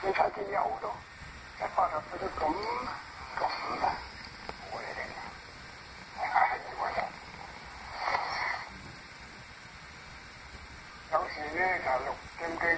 你睇見有好多一發入去都咁咁嘅，我哋係我哋。有時咧就六點幾鐘去上，有時七